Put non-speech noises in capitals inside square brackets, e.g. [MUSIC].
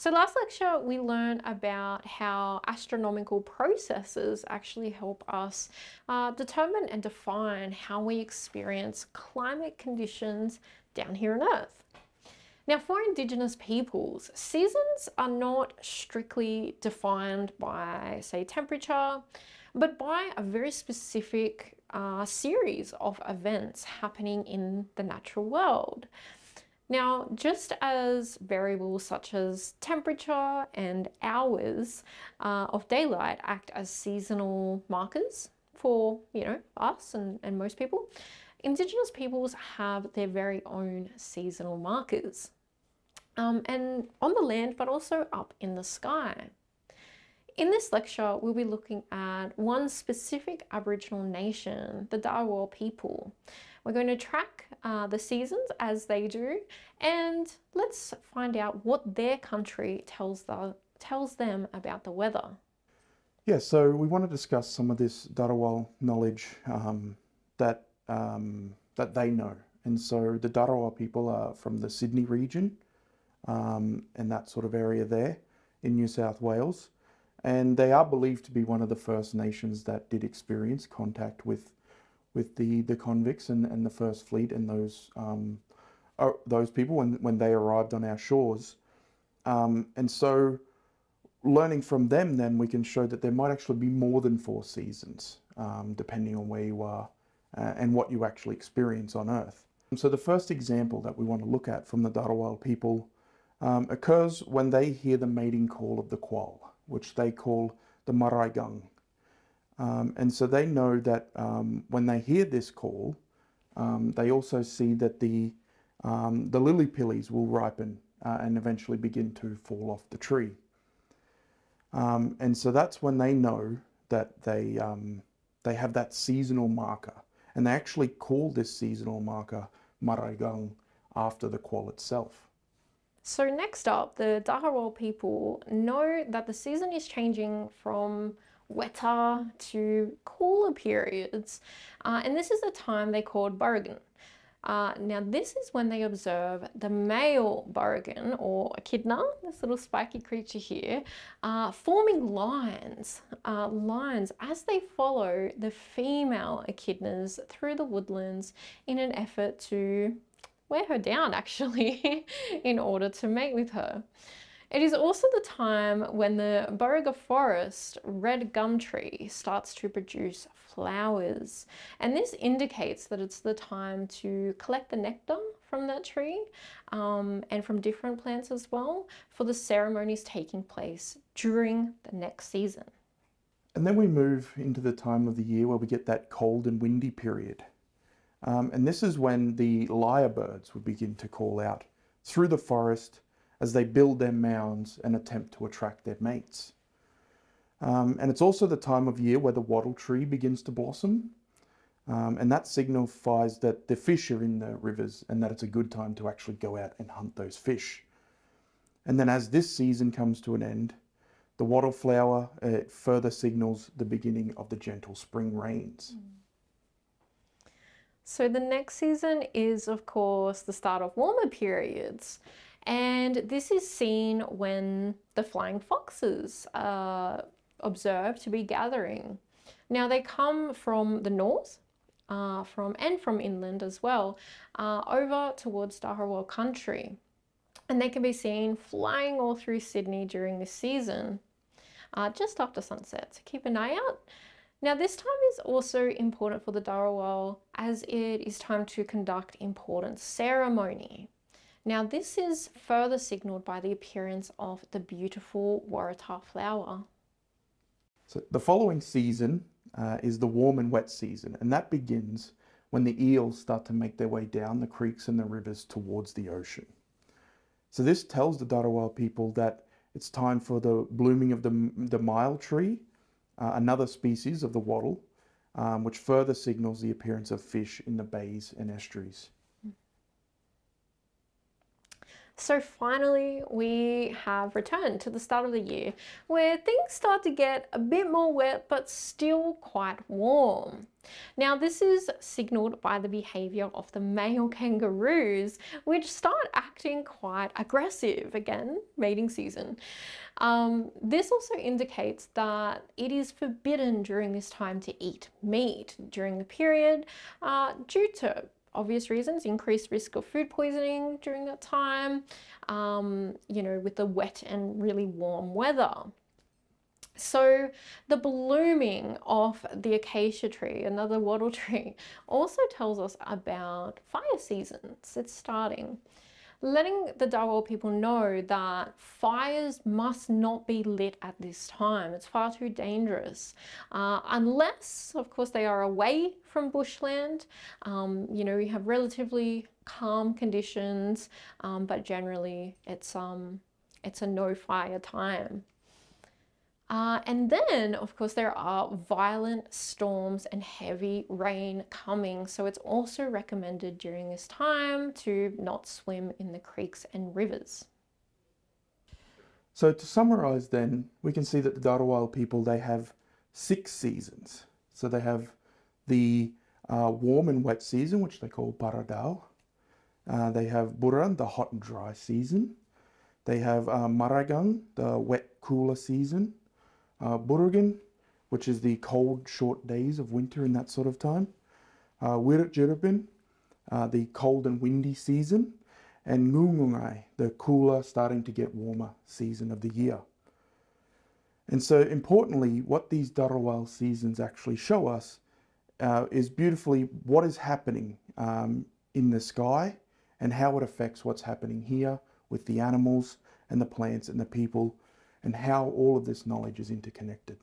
So last lecture, we learned about how astronomical processes actually help us uh, determine and define how we experience climate conditions down here on Earth. Now, for Indigenous peoples, seasons are not strictly defined by, say, temperature, but by a very specific uh, series of events happening in the natural world. Now, just as variables such as temperature and hours uh, of daylight act as seasonal markers for, you know, us and, and most people, Indigenous peoples have their very own seasonal markers. Um, and on the land, but also up in the sky. In this lecture, we'll be looking at one specific Aboriginal nation, the Dharawal people. We're going to track uh, the seasons as they do, and let's find out what their country tells, the, tells them about the weather. Yeah, so we want to discuss some of this Dharawal knowledge um, that, um, that they know. And so the Dharawal people are from the Sydney region um, and that sort of area there in New South Wales. And they are believed to be one of the first nations that did experience contact with with the, the convicts and, and the First Fleet and those um, uh, those people when, when they arrived on our shores. Um, and so learning from them then we can show that there might actually be more than four seasons um, depending on where you are uh, and what you actually experience on Earth. So the first example that we want to look at from the Dharawal people um, occurs when they hear the mating call of the quoll, which they call the Maraigang. Um, and so they know that um, when they hear this call, um, they also see that the, um, the lily pillies will ripen uh, and eventually begin to fall off the tree. Um, and so that's when they know that they, um, they have that seasonal marker. And they actually call this seasonal marker Maraigang after the quoll itself. So next up, the Dharawal people know that the season is changing from wetter to cooler periods. Uh, and this is the time they called Burrigan. Uh, now this is when they observe the male Burrigan or echidna, this little spiky creature here, uh, forming lines, uh, lines as they follow the female echidnas through the woodlands in an effort to wear her down [LAUGHS] actually in order to mate with her. It is also the time when the Burriga forest red gum tree starts to produce flowers. And this indicates that it's the time to collect the nectar from that tree um, and from different plants as well for the ceremonies taking place during the next season. And then we move into the time of the year where we get that cold and windy period. Um, and this is when the lyrebirds would begin to call out through the forest as they build their mounds and attempt to attract their mates. Um, and it's also the time of year where the wattle tree begins to blossom. Um, and that signifies that the fish are in the rivers and that it's a good time to actually go out and hunt those fish. And then as this season comes to an end, the wattle flower uh, further signals the beginning of the gentle spring rains. So the next season is of course the start of warmer periods. And this is seen when the flying foxes are observed to be gathering. Now they come from the north, uh, from and from inland as well, uh, over towards Dharawal country. And they can be seen flying all through Sydney during this season, uh, just after sunset. So keep an eye out. Now this time is also important for the Dharawal as it is time to conduct important ceremony. Now this is further signaled by the appearance of the beautiful Waratah flower. So the following season uh, is the warm and wet season and that begins when the eels start to make their way down the creeks and the rivers towards the ocean. So this tells the Dharawal people that it's time for the blooming of the, the tree, uh, another species of the wattle, um, which further signals the appearance of fish in the bays and estuaries. So finally, we have returned to the start of the year where things start to get a bit more wet but still quite warm. Now, this is signaled by the behavior of the male [LAUGHS] kangaroos, which start acting quite aggressive again, mating season. Um, this also indicates that it is forbidden during this time to eat meat during the period uh, due to obvious reasons increased risk of food poisoning during that time, um, you know, with the wet and really warm weather. So the blooming of the acacia tree, another wattle [LAUGHS] tree, also tells us about fire seasons. It's starting. Letting the Dharawal people know that fires must not be lit at this time. It's far too dangerous. Uh, unless, of course, they are away from bushland. Um, you know, we have relatively calm conditions, um, but generally it's, um, it's a no fire time. Uh, and then, of course, there are violent storms and heavy rain coming. So it's also recommended during this time to not swim in the creeks and rivers. So to summarize then, we can see that the Dharawal people, they have six seasons. So they have the uh, warm and wet season, which they call Paradao. Uh, they have Buran, the hot and dry season. They have uh, Maraigang, the wet, cooler season uh, which is the cold, short days of winter in that sort of time, uh, uh, the cold and windy season, and Ngungungai, the cooler, starting to get warmer season of the year. And so, importantly, what these Dharawal seasons actually show us uh, is beautifully what is happening um, in the sky and how it affects what's happening here with the animals and the plants and the people and how all of this knowledge is interconnected.